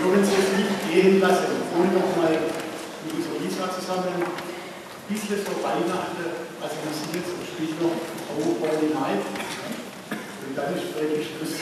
Ich würde es jetzt nicht gehen lassen, ohne nochmal mit unserer Lisa zusammen. Ein bisschen vor Weihnachten, also wir sind jetzt im Spiel noch Europa Night und dann spreche ich Schluss.